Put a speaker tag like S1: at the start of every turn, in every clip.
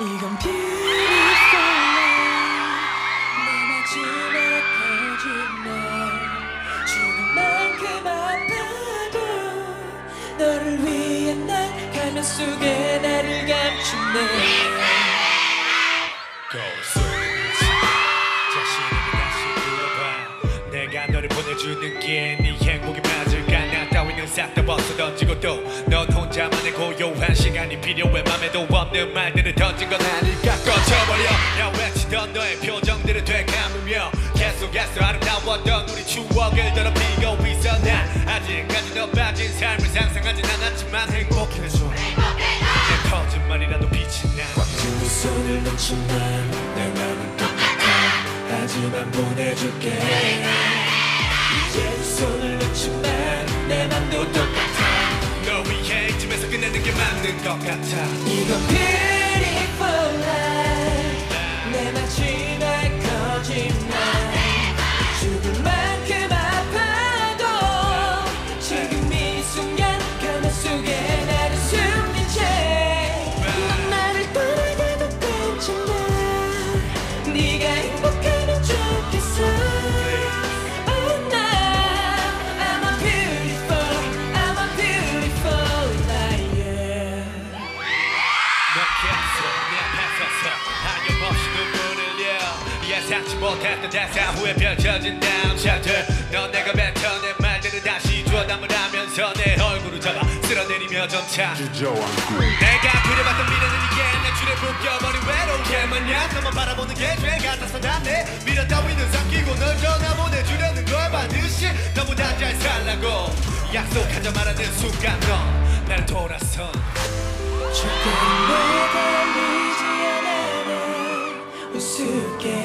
S1: 이건 속에 나를 감추네.
S2: 자신에게 다시 물어봐. 내가 너를 보내주는 게 네 행복이 맞을까? 나 따위는 싹 다 벗어 던지고 또넌 혼자만의 고요한 시간이 필요해. 맘에도 없는 말들을 던진 건 아닐까. 꺼져버려. 야 외치던 너의 표정들을 되감으며 계속해서 아름다웠던 우리 추억을 더럽히고 있어. 난 아직까지 너 빠진 삶을 상상하진 않았지만 행복해져. 내 거짓말이라도 빛이 나.
S1: 두 손을 놓지만 내 맘은 똑같아. 하지만 보내줄게. 이제 두 손을 놓지만 내 맘도 똑같아
S2: 이쯤에서 끝내는 게 맞는 것 같아.
S1: 이건 beautiful life
S2: 예상치 못했던 대사 후에 펼쳐진 다음 샷들 넌 내가 뱉어낸 말들을 다시 주워 담으라면서 내 얼굴을 잡아 쓸어내리며 점차. 내가 그려봤던 미래는 이게 내 줄에 묶여버린 마냥 너만 바라보는 게 죄 같아서 난내 미련 따위는 삼키고 널 전화보내주려는 걸 반드시 너보다 잘 살라고. 약속하자 말하는 순간 넌 나를 돌아선
S1: 조금 내가 밀지 않아 난 우습게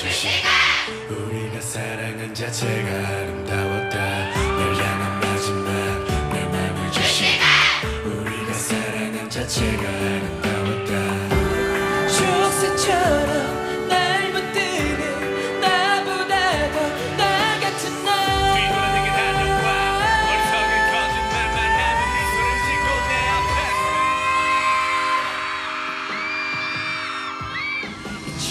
S2: 주시. 우리가 사랑한 자체가 아름다웠다. 널 향한 마지막 내 맘을 주시. 우리가 사랑한 자체가 아름다웠다.
S1: 추억새처럼 날 붙드는 나보다 더 나 같은 너.
S2: 뒤돌아 내게 달려와 어리석은 거짓말만 하면 미소를 짓고 내 앞에
S1: 참